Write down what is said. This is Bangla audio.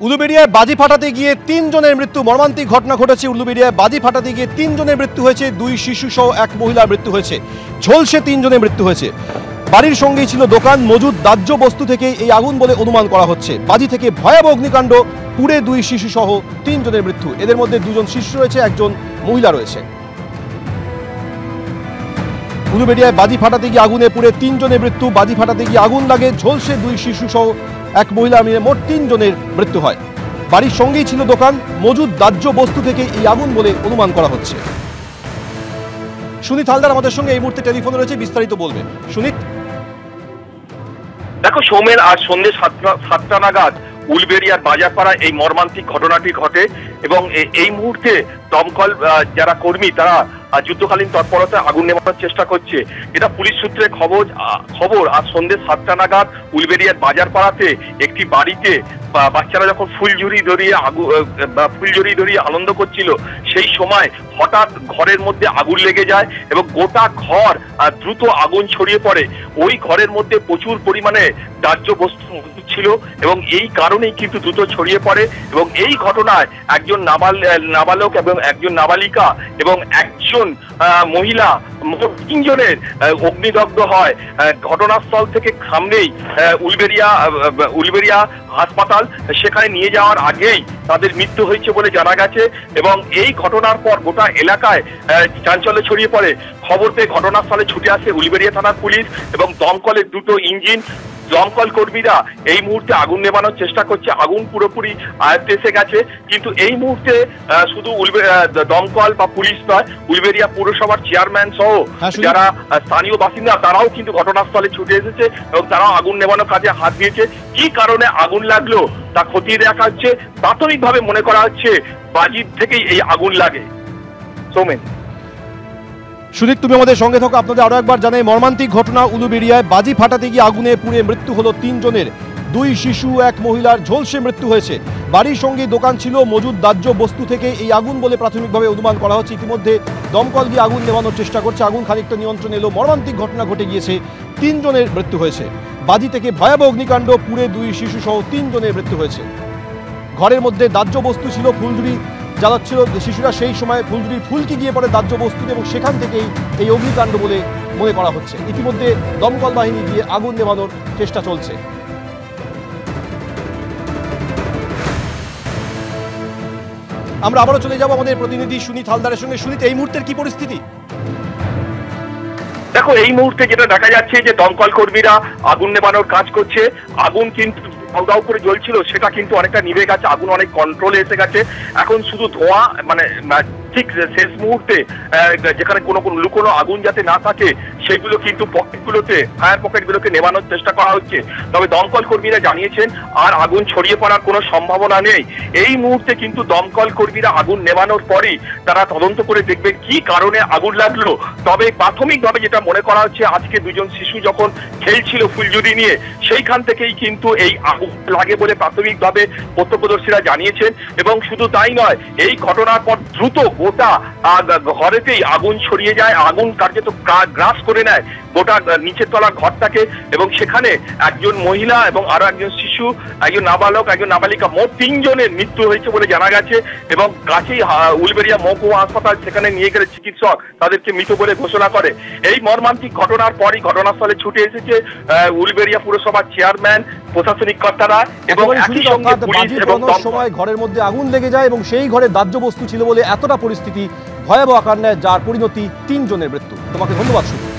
উলুবেড়িয়ায় বাজি ফাটাতে গিয়ে তিনজনের মৃত্যু, মর্মান্তিক ঘটনা ঘটেছে উলুবেড়িয়ায়। বাজি ফাটাতে গিয়ে তিনজনের মৃত্যু হয়েছে, দুই শিশু সহ এক মহিলার মৃত্যু হয়েছে। ঝলসে তিনজনের মৃত্যু হয়েছে। বাড়ির সঙ্গেই ছিল দোকান, মজুদ, দাহ্য বস্তু থেকে এই আগুন বলে অনুমান করা হচ্ছে। বাজি থেকে ভয়াবহ অগ্নিকাণ্ড, পুড়ে দুই শিশু সহ তিনজনের মৃত্যু। এদের মধ্যে দুজন শিশু রয়েছে, একজন মহিলা রয়েছে। উলুবেড়িয়ায় বাজি ফাটাতে গিয়ে আগুনে পুড়ে তিনজনের মৃত্যু। বাজি ফাটাতে গিয়ে আগুন লাগে, ঝলসে দুই শিশু সহ এক মহিলা মিলে মোট তিনজনের মৃত্যু হয়। বাড়ির সঙ্গেই ছিল দোকান, মজুদ দাহ্য বস্তু থেকে এই আগুন বলে অনুমান করা হচ্ছে। সুনীত হালদার আমাদের সঙ্গে এই মুহূর্তে টেলিফোনে রয়েছে, বিস্তারিত বলবে সুনীত? দেখো সৌমেন আজ সন্ধ্যে সাতটা সাতটা নাগাদ উলবেরিয়ার বাজারপাড়া এই মর্মান্তিক ঘটনাটি ঘটে এবং এই মুহূর্তে দমকল যারা কর্মী, তারা যুদ্ধকালীন তৎপরতায় আগুন নেভানোর চেষ্টা করছে। এটা পুলিশ সূত্রে খবর খবর আজ সন্ধ্যে সাতটা নাগাদ উলবেরিয়ার বাজারপাড়াতে একটি বাড়িতে বাচ্চারা যখন ফুলঝুরি ধরিয়ে আগু ফুলঝুরি ধরিয়ে আনন্দ করছিল, সেই সময় হঠাৎ ঘরের মধ্যে আগুন লেগে যায় এবং গোটা ঘর দ্রুত আগুন ছড়িয়ে পড়ে। ওই ঘরের মধ্যে প্রচুর পরিমাণে দাহ্য বস্তু ছিল এবং এই কারণেই কিন্তু দ্রুত ছড়িয়ে পড়ে এবং এই ঘটনায় একজন নাবাল নাবালক এবং একজন নাবালিকা এবং একজন আহ, মহিলা মোট তিনজনের অগ্নিদগ্ধ হয়। ঘটনাস্থল থেকে সামনেই উলবেরিয়া উলবেরিয়া হাসপাতাল সেখানে নিয়ে যাওয়ার আগেই তাদের মৃত্যু হয়েছে বলে জানা গেছে এবং এই ঘটনার পর গোটা এলাকায় চাঞ্চল্য ছড়িয়ে পড়ে। খবর পেয়ে ঘটনাস্থলে ছুটে আসে উলবেরিয়া থানার পুলিশ এবং দমকলের দুটো ইঞ্জিন। দমকল কর্মীরা এই মুহূর্তে আগুন নেভানোর চেষ্টা করছে। আগুন পুরোপুরি আয়ত্তে এসে গেছে। কিন্তু এই মুহূর্তে শুধু দমকল বা পুলিশ নয় উলবেরিয়া পুরসভার চেয়ারম্যান সহ হ্যাঁ, যারা স্থানীয় বাসিন্দা তারাও কিন্তু ঘটনাস্থলে ছুটে এসেছে এবং তারাও আগুন নেভানোর কাজে হাত দিয়েছে। কি কারণে আগুন লাগল তা খতিয়ে দেখা হচ্ছে। প্রাথমিকভাবে মনে করা হচ্ছে বাজির থেকেই এই আগুন লাগে। সৌমেন। সুদীপ, তুমি আমাদের সঙ্গে থাকো। আপনাদের আরও একবার জানাই, মর্মান্তিক ঘটনা উলুবেড়িয়ায় বাজি ফাটাতে গিয়ে আগুনে পুড়ে মৃত্যু হলো তিনজনের। দুই শিশু, এক মহিলার ঝলসে মৃত্যু হয়েছে। বাড়ির সঙ্গে দোকান ছিল, মজুদ দাহ্য বস্তু থেকে এই আগুন বলে প্রাথমিকভাবে অনুমান করা হচ্ছে। ইতিমধ্যে দমকল দিয়ে আগুন নেভানোর চেষ্টা করছে। আগুন খানিকটা নিয়ন্ত্রণে এলো। মর্মান্তিক ঘটনা ঘটে গিয়েছে, তিনজনের মৃত্যু হয়েছে। বাজি থেকে ভয়াবহ অগ্নিকাণ্ড, পুড়ে দুই শিশু সহ তিনজনের মৃত্যু হয়েছে। ঘরের মধ্যে দাহ্য বস্তু ছিল, ফুলঝুরি জ্বালাচ্ছিল। শিশুরা সেই সময় ফুলঝুরির ফুলকি গিয়ে পড়ে দাহ্য বস্তুতে এবং সেখান থেকেই এই অগ্নিকাণ্ড বলে মনে করা হচ্ছে। ইতিমধ্যে দমকল বাহিনী দিয়ে আগুন নেভানোর চেষ্টা চলছে। আমরা আবারও চলে যাব আমাদের প্রতিনিধি সুনীত হালদারের সঙ্গে। সুনীত, এই মুহূর্তের কি পরিস্থিতি? দেখো, এই মুহূর্তে যেটা দেখা যাচ্ছে যে দমকল কর্মীরা আগুন নেবানোর কাজ করছে। আগুন কিন্তু দাউ করে জ্বলছিল, সেটা কিন্তু অনেকটা নিভে গেছে, আগুন অনেক কন্ট্রোলে এসে গেছে। এখন শুধু ধোঁয়া মানে ঠিক শেষ মুহূর্তে যেখানে কোনো কোনো লুকোনো আগুন যাতে না থাকে সেগুলো কিন্তু পকেটগুলোতে, ফায়ার পকেটগুলোকে নেবানোর চেষ্টা করা হচ্ছে। তবে দমকল কর্মীরা জানিয়েছেন, আর আগুন ছড়িয়ে পড়ার কোনো সম্ভাবনা নেই। এই মুহূর্তে কিন্তু দমকল কর্মীরা আগুন নেবানোর পরেই তারা তদন্ত করে দেখবে কি কারণে আগুন লাগল। তবে প্রাথমিকভাবে যেটা মনে করা হচ্ছে, আজকে দুজন শিশু যখন খেলছিল ফুলজুরি নিয়ে, সেইখান থেকেই কিন্তু এই আগুন লাগে বলে প্রাথমিকভাবে প্রত্যক্ষদর্শীরা জানিয়েছেন। এবং শুধু তাই নয়, এই ঘটনার পর দ্রুত গোটা ঘরেতেই আগুন ছড়িয়ে যায়। আগুন কার্যত গ্রাস করে নেয় গোটা নিচের তলা ঘরটাকে। এবং সেখানে একজন মহিলা এবং আরও একজন শিশু একজন নাবালক একজন নাবালিকা মোট তিনজনের মৃত্যু হয়েছে বলে জানা গেছে এবং কাছেই উলবেড়িয়া মহকুমা হাসপাতাল সেখানে নিয়ে গেলে চিকিৎসক তাদেরকে মৃত বলে ঘোষণা করে। এই মর্মান্তিক ঘটনার পরই ঘটনাস্থলে ছুটে এসেছে আহ, উলবেড়িয়া পুরসভার চেয়ারম্যান প্রশাসনিক কর্তারা এবং একই সঙ্গে পুলিশ এবং সময় ঘরের মধ্যে আগুন লেগে যায় এবং সেই ঘরে দাহ্য বস্তু ছিল বলে এতটা পরিস্থিতি ভয়াবহ আকার নেয় যার পরিণতি তিনজনের মৃত্যু। তোমাকে ধন্যবাদ সুনীত